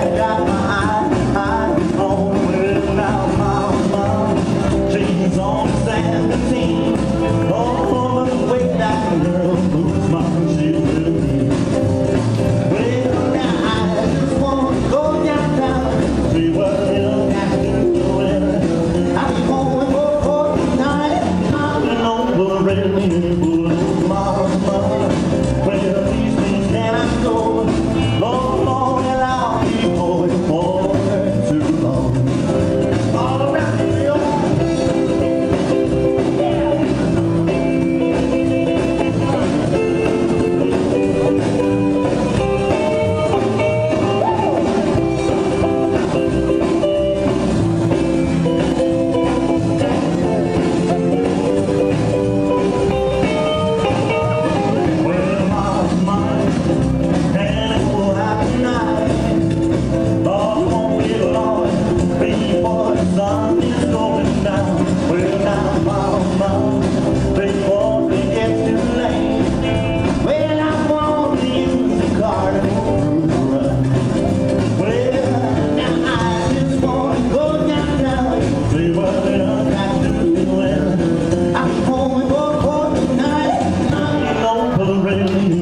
Bye. railing